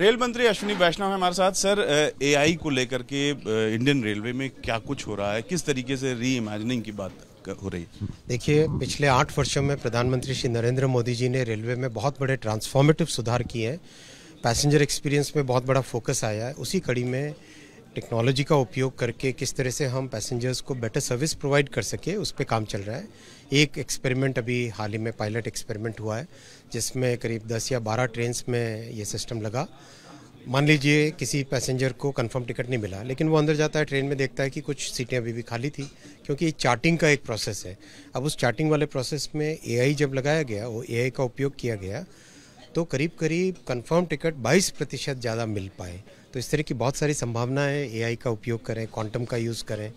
Rail मंत्री अश्विनी वैष्णव है हमारे साथ। सर एआई को लेकर के इंडियन रेलवे में क्या कुछ हो रहा है? किस तरीके से री इमेजिनिंग की बात हो रही है? देखिए, पिछले आठ वर्षों में प्रधानमंत्री श्री नरेंद्र मोदी जी ने रेलवे में बहुत बड़े ट्रांसफॉर्मेटिव सुधार किए हैं। पैसेंजर एक्सपीरियंस में बहुत बड़ा फोकस आया है। उसी कड़ी में टेक्नोलॉजी का उपयोग करके किस तरह से हम पैसेंजर्स को बेटर सर्विस प्रोवाइड कर सके, उस पर काम चल रहा है। एक एक्सपेरिमेंट अभी हाल ही में पायलट एक्सपेरिमेंट हुआ है, जिसमें करीब 10 या 12 ट्रेन में ये सिस्टम लगा। मान लीजिए किसी पैसेंजर को कंफर्म टिकट नहीं मिला, लेकिन वो अंदर जाता है ट्रेन में देखता है कि कुछ सीटें अभी भी खाली थी, क्योंकि चार्टिंग का एक प्रोसेस है। अब उस चार्टिंग वाले प्रोसेस में एआई जब लगाया गया, वो एआई का उपयोग किया गया तो करीब करीब कंफर्म टिकट 22 प्रतिशत ज़्यादा मिल पाए। तो इस तरह की बहुत सारी संभावना है एआई का उपयोग करें क्वांटम का यूज़ करें।